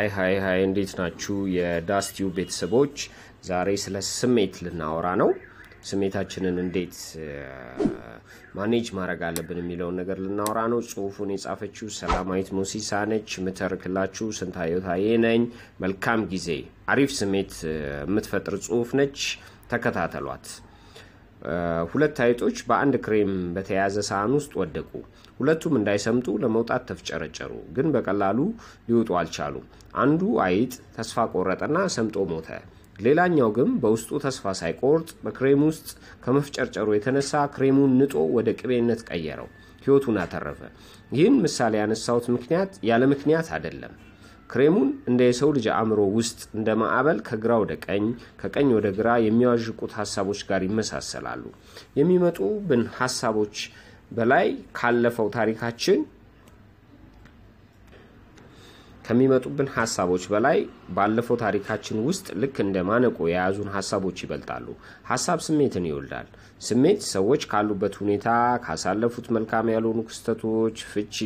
hi hi hi እንዴት ናችሁ? የዳስቲው ቤተሰቦች ዛሬ ስለ ስሜት ልናወራ ነው። ስሜታችንን እንዴት manage ማድረግ አለብን የሚለውን ነገር ልናወራ ነው። ጽሁፉን የጻፈችው ሰላማዊት ሙሲሳ ነች። የምተርክላችሁ ስንታየው ታዬ ነኝ። መልካም ጊዜ። አሪፍ ስሜት የምትፈጥር ጽሁፍ ነች። ተከታተሏት። ሁለት አይጦች በአንድ ክሬም በተያያዘ ሳህን ውስጥ ወደቁ። ሁለቱም እንዳይሰምጡ ለመውጣት ተፍጨረጨሩ፣ ግን በቀላሉ ሊወጡ አልቻሉም። አንዱ አይጥ ተስፋ ቆረጠና ሰምጦ ሞተ። ሌላኛው ግን በውስጡ ተስፋ ሳይቆርጥ በክሬም ውስጥ ከመፍጨርጨሩ የተነሳ ክሬሙን ንጦ ወደ ቅቤነት ቀየረው፣ ህይወቱን አተረፈ። ይህን ምሳሌ ያነሳሁት ምክንያት ያለ ምክንያት አይደለም። ክሬሙን እንደ የሰው ልጅ አእምሮ ውስጥ እንደ ማዕበል ከግራ ወደ ቀኝ ከቀኝ ወደ ግራ የሚያዋዥቁት ሀሳቦች ጋር ይመሳሰላሉ። የሚመጡብን ሀሳቦች በላይ ካለፈው ታሪካችን ከሚመጡብን ሀሳቦች በላይ ባለፈው ታሪካችን ውስጥ ልክ እንደ ማነቆ የያዙን ሀሳቦች ይበልጣሉ። ሀሳብ ስሜትን ይወልዳል። ስሜት ሰዎች ካሉበት ሁኔታ፣ ካሳለፉት መልካም ያልሆኑ ክስተቶች፣ ፍቺ፣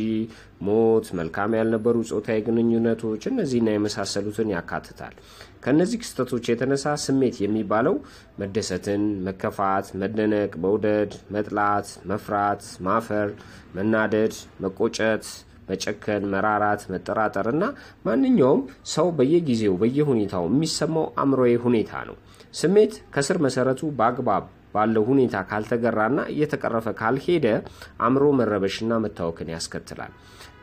ሞት፣ መልካም ያልነበሩ ጾታዊ ግንኙነቶች፣ እነዚህና የመሳሰሉትን ያካትታል። ከእነዚህ ክስተቶች የተነሳ ስሜት የሚባለው መደሰትን፣ መከፋት፣ መደነቅ፣ መውደድ፣ መጥላት፣ መፍራት፣ ማፈር፣ መናደድ፣ መቆጨት መጨከን፣ መራራት፣ መጠራጠር እና ማንኛውም ሰው በየጊዜው በየሁኔታው የሚሰማው አእምሮዊ ሁኔታ ነው። ስሜት ከስር መሰረቱ በአግባብ ባለው ሁኔታ ካልተገራና እየተቀረፈ ካልሄደ አእምሮ መረበሽና መታወክን ያስከትላል።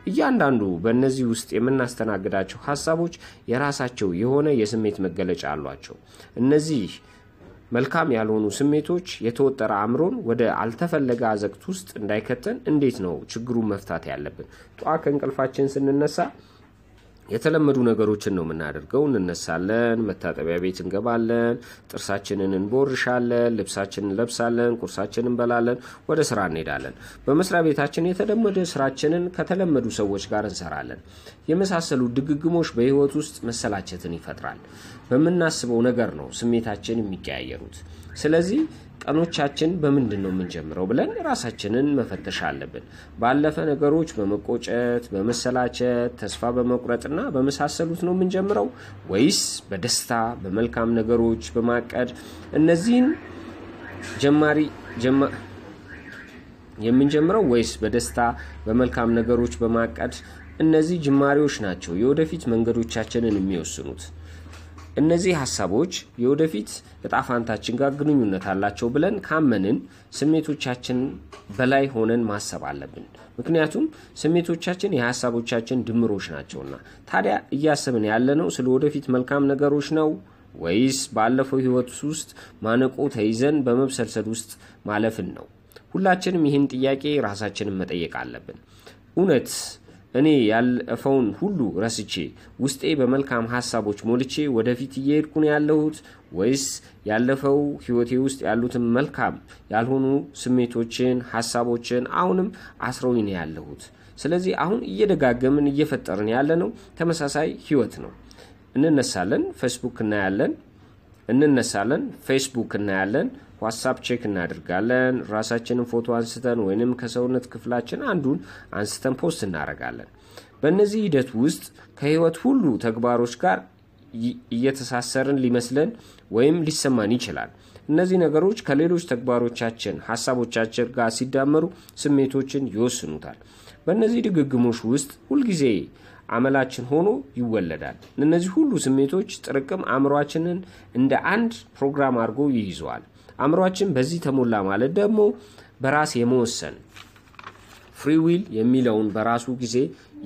እያንዳንዱ በእነዚህ ውስጥ የምናስተናግዳቸው ሀሳቦች የራሳቸው የሆነ የስሜት መገለጫ አሏቸው። እነዚህ መልካም ያልሆኑ ስሜቶች የተወጠረ አእምሮን ወደ አልተፈለገ አዘቅት ውስጥ እንዳይከተን እንዴት ነው ችግሩን መፍታት ያለብን? ጠዋት ከእንቅልፋችን ስንነሳ የተለመዱ ነገሮችን ነው የምናደርገው። እንነሳለን፣ መታጠቢያ ቤት እንገባለን፣ ጥርሳችንን እንቦርሻለን፣ ልብሳችንን እንለብሳለን፣ ቁርሳችንን እንበላለን፣ ወደ ስራ እንሄዳለን። በመስሪያ ቤታችን የተለመደ ስራችንን ከተለመዱ ሰዎች ጋር እንሰራለን። የመሳሰሉ ድግግሞች በህይወት ውስጥ መሰላቸትን ይፈጥራል። በምናስበው ነገር ነው ስሜታችን የሚቀያየሩት። ስለዚህ ቀኖቻችን በምንድን ነው የምንጀምረው ብለን ራሳችንን መፈተሽ አለብን። ባለፈ ነገሮች በመቆጨት በመሰላቸት፣ ተስፋ በመቁረጥና በመሳሰሉት ነው የምንጀምረው ወይስ በደስታ በመልካም ነገሮች በማቀድ እነዚህን ጀማሪ የምንጀምረው ወይስ በደስታ በመልካም ነገሮች በማቀድ እነዚህ ጅማሬዎች ናቸው የወደፊት መንገዶቻችንን የሚወስኑት። እነዚህ ሀሳቦች የወደፊት እጣፋንታችን ጋር ግንኙነት አላቸው ብለን ካመንን ስሜቶቻችን በላይ ሆነን ማሰብ አለብን። ምክንያቱም ስሜቶቻችን የሀሳቦቻችን ድምሮች ናቸውና። ታዲያ እያሰብን ያለነው ስለ ወደፊት መልካም ነገሮች ነው ወይስ ባለፈው ህይወት ውስጥ ማነቆ ተይዘን በመብሰልሰል ውስጥ ማለፍን ነው? ሁላችንም ይህን ጥያቄ ራሳችንን መጠየቅ አለብን። እውነት እኔ ያለፈውን ሁሉ ረስቼ ውስጤ በመልካም ሀሳቦች ሞልቼ ወደፊት እየሄድኩ ነው ያለሁት ወይስ ያለፈው ህይወቴ ውስጥ ያሉትን መልካም ያልሆኑ ስሜቶችን፣ ሀሳቦችን አሁንም አስረውኝ ነው ያለሁት? ስለዚህ አሁን እየደጋገምን እየፈጠርን ያለነው ተመሳሳይ ህይወት ነው። እንነሳለን፣ ፌስቡክ እናያለን፣ እንነሳለን፣ ፌስቡክ እናያለን ዋትሳፕ check እናደርጋለን። ራሳችንን ፎቶ አንስተን ወይንም ከሰውነት ክፍላችን አንዱን አንስተን post እናደርጋለን። በእነዚህ ሂደት ውስጥ ከህይወት ሁሉ ተግባሮች ጋር እየተሳሰርን ሊመስለን ወይም ሊሰማን ይችላል። እነዚህ ነገሮች ከሌሎች ተግባሮቻችን፣ ሀሳቦቻችን ጋር ሲደመሩ ስሜቶችን ይወስኑታል። በእነዚህ ድግግሞሾች ውስጥ ሁልጊዜ አመላችን ሆኖ ይወለዳል። እነዚህ ሁሉ ስሜቶች ጥርቅም አእምሯችንን እንደ አንድ ፕሮግራም አድርጎ ይይዘዋል። አእምሯችን በዚህ ተሞላ ማለት ደግሞ በራስ የመወሰን free will የሚለውን በራሱ ጊዜ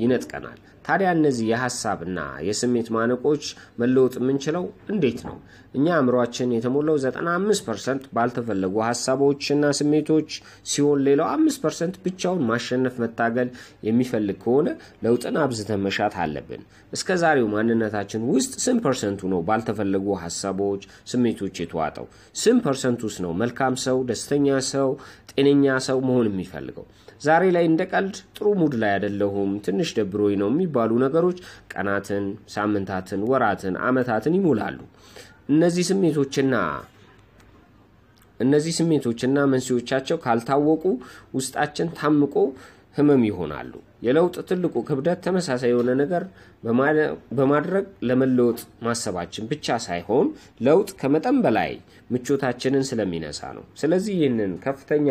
ይነጥቀናል። ታዲያ እነዚህ የሀሳብና የስሜት ማነቆች መለወጥ የምንችለው እንዴት ነው? እኛ አእምሯችን የተሞላው 95 percent ባልተፈለጉ ሀሳቦችና ስሜቶች ሲሆን ሌላው አምስት percent ብቻውን ማሸነፍ መታገል የሚፈልግ ከሆነ ለውጥን አብዝተን መሻት አለብን። እስከ ዛሬው ማንነታችን ውስጥ ስንት percent ኡ ነው ባልተፈለጉ ሀሳቦች፣ ስሜቶች የተዋጠው? ስንት percent ውስጥ ነው መልካም ሰው፣ ደስተኛ ሰው፣ ጤነኛ ሰው መሆን የሚፈልገው? ዛሬ ላይ እንደ ቀልድ ጥሩ mood ላይ አይደለሁም፣ ትንሽ ደብሮኝ ነው የሚባሉ ነገሮች ቀናትን፣ ሳምንታትን፣ ወራትን፣ አመታትን ይሞላሉ። እነዚህ ስሜቶችና እነዚህ ስሜቶችና መንስኤዎቻቸው ካልታወቁ ውስጣችን ታምቆ ህመም ይሆናሉ። የለውጥ ትልቁ ክብደት ተመሳሳይ የሆነ ነገር በማድረግ ለመለወጥ ማሰባችን ብቻ ሳይሆን ለውጥ ከመጠን በላይ ምቾታችንን ስለሚነሳ ነው። ስለዚህ ይህንን ከፍተኛ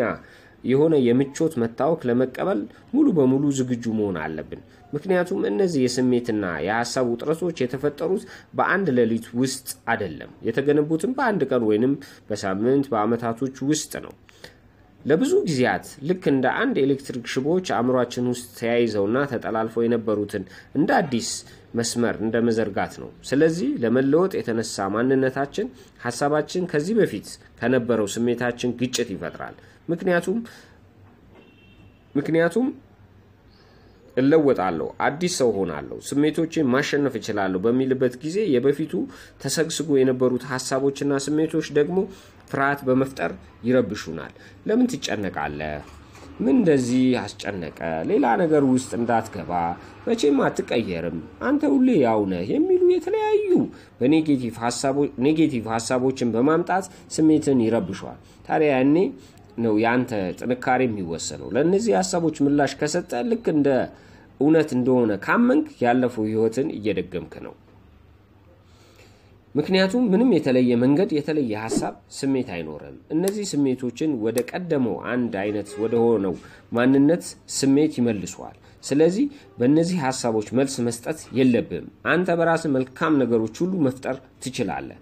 የሆነ የምቾት መታወክ ለመቀበል ሙሉ በሙሉ ዝግጁ መሆን አለብን። ምክንያቱም እነዚህ የስሜትና የሀሳብ ውጥረቶች የተፈጠሩት በአንድ ሌሊት ውስጥ አይደለም። የተገነቡትም በአንድ ቀን ወይንም በሳምንት በዓመታቶች ውስጥ ነው። ለብዙ ጊዜያት ልክ እንደ አንድ ኤሌክትሪክ ሽቦዎች አእምሯችን ውስጥ ተያይዘውና ተጠላልፈው የነበሩትን እንደ አዲስ መስመር እንደ መዘርጋት ነው። ስለዚህ ለመለወጥ የተነሳ ማንነታችን ሀሳባችን ከዚህ በፊት ከነበረው ስሜታችን ግጭት ይፈጥራል። ምክንያቱም ምክንያቱም እለወጣለሁ፣ አዲስ ሰው ሆናለሁ፣ ስሜቶችን ማሸነፍ እችላለሁ በሚልበት ጊዜ የበፊቱ ተሰግስጎ የነበሩት ሀሳቦችና ስሜቶች ደግሞ ፍርሃት በመፍጠር ይረብሹናል። ለምን ትጨነቃለህ? ምን እንደዚህ አስጨነቀ? ሌላ ነገር ውስጥ እንዳትገባ፣ መቼም አትቀየርም፣ አንተ ሁሌ ያው ነህ የሚሉ የተለያዩ በኔጌቲቭ ሀሳቦችን በማምጣት ስሜትን ይረብሸዋል። ታዲያ ያኔ ነው የአንተ ጥንካሬ የሚወሰነው። ለእነዚህ ሀሳቦች ምላሽ ከሰጠ ልክ እንደ እውነት እንደሆነ ካመንክ ያለፈው ህይወትን እየደገምክ ነው። ምክንያቱም ምንም የተለየ መንገድ፣ የተለየ ሀሳብ፣ ስሜት አይኖርም። እነዚህ ስሜቶችን ወደ ቀደመው አንድ አይነት ወደ ሆነው ማንነት ስሜት ይመልሷል። ስለዚህ በእነዚህ ሀሳቦች መልስ መስጠት የለብም። አንተ በራስህ መልካም ነገሮች ሁሉ መፍጠር ትችላለህ።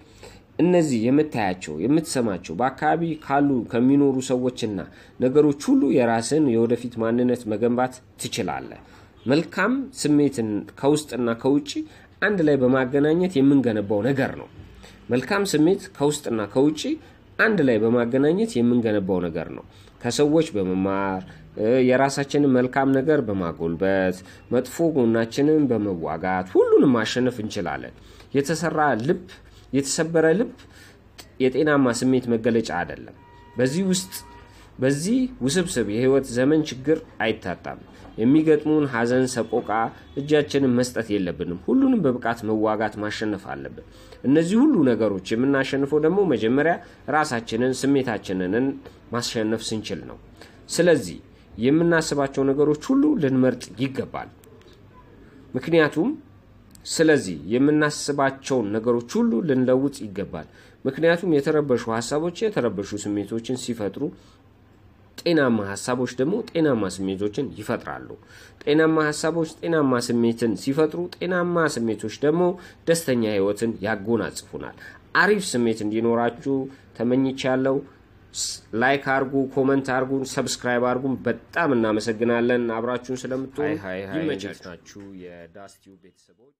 እነዚህ የምታያቸው የምትሰማቸው በአካባቢ ካሉ ከሚኖሩ ሰዎችና ነገሮች ሁሉ የራስን የወደፊት ማንነት መገንባት ትችላለህ። መልካም ስሜትን ከውስጥና ከውጭ አንድ ላይ በማገናኘት የምንገነባው ነገር ነው። መልካም ስሜት ከውስጥና ከውጭ አንድ ላይ በማገናኘት የምንገነባው ነገር ነው። ከሰዎች በመማር የራሳችንን መልካም ነገር በማጎልበት መጥፎ ጎናችንን በመዋጋት ሁሉንም ማሸነፍ እንችላለን። የተሰራ ልብ የተሰበረ ልብ የጤናማ ስሜት መገለጫ አይደለም። በዚህ ውስጥ በዚህ ውስብስብ የህይወት ዘመን ችግር አይታጣም። የሚገጥሙን ሐዘን፣ ሰቆቃ እጃችንን መስጠት የለብንም። ሁሉንም በብቃት መዋጋት ማሸነፍ አለብን። እነዚህ ሁሉ ነገሮች የምናሸንፈው ደግሞ መጀመሪያ ራሳችንን ስሜታችንን ማሸነፍ ስንችል ነው። ስለዚህ የምናስባቸው ነገሮች ሁሉ ልንመርጥ ይገባል። ምክንያቱም ስለዚህ የምናስባቸውን ነገሮች ሁሉ ልንለውጥ ይገባል። ምክንያቱም የተረበሹ ሀሳቦች የተረበሹ ስሜቶችን ሲፈጥሩ ጤናማ ሀሳቦች ደግሞ ጤናማ ስሜቶችን ይፈጥራሉ። ጤናማ ሀሳቦች ጤናማ ስሜትን ሲፈጥሩ፣ ጤናማ ስሜቶች ደግሞ ደስተኛ ህይወትን ያጎናጽፉናል። አሪፍ ስሜት እንዲኖራችሁ ተመኝቻለሁ። like አርጉ፣ comment አርጉን፣ subscribe አርጉን። በጣም እናመሰግናለን አብራችሁን ስለምትሆኑ። ይመቻችሁ የዳስቲው ቤተሰቦች።